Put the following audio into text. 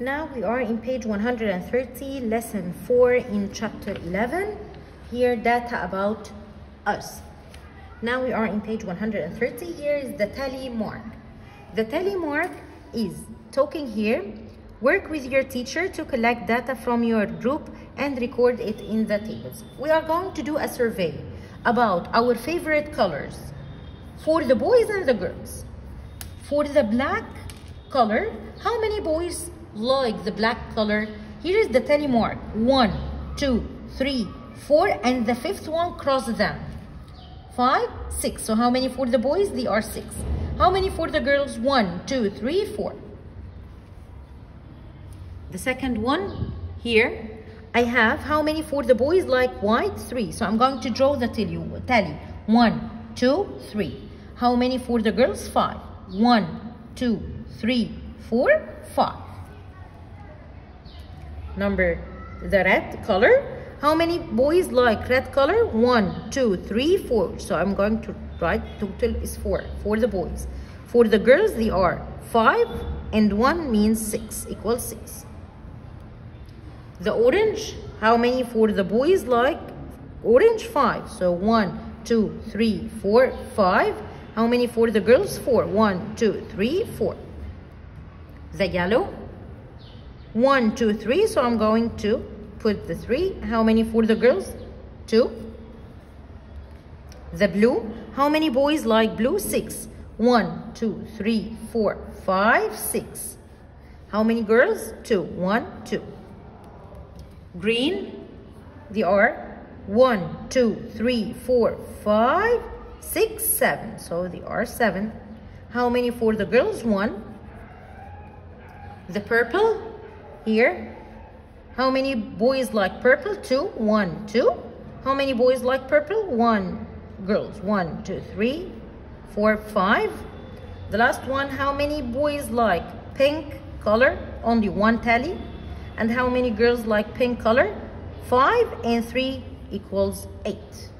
Now we are in page 130, lesson 4 in chapter 11. Here, data about us. Now we are in page 130. Here is the tally mark. The tally mark is talking here. Work with your teacher to collect data from your group and record it in the tables. We are going to do a survey about our favorite colors for the boys and the girls. For the black color, how many boys like the black color? Here is the tally mark. One, two, three, four, and the fifth one, cross them. Five, six. So how many for the boys? They are six. How many for the girls? One, two, three, four. The second one here, I have how many for the boys like white? Three. So I'm going to draw the tally. tally. One, two, three. How many for the girls? Five. One, two, three, four, five. Number, the red color. How many boys like red color? One, two, three, four. So I'm going to write total is four for the boys. For the girls, they are five and one means six, equals six. The orange, how many for the boys like orange? Five. So one, two, three, four, five. How many for the girls? Four. One, two, three, four. The yellow, one, two, three. So I'm going to put the three. How many for the girls? Two. The blue, how many boys like blue? Six. One, two, three, four, five, six. How many girls? Two. One, two. Green, The R. one, two, three, four, five, six, seven. So the R seven. How many for the girls? One. The purple, here. How many boys like purple? Two, one, two. How many boys like purple? One. Girls. One, two, three, four, five. The last one, how many boys like pink color? Only one tally. And how many girls like pink color? Five and three equals eight.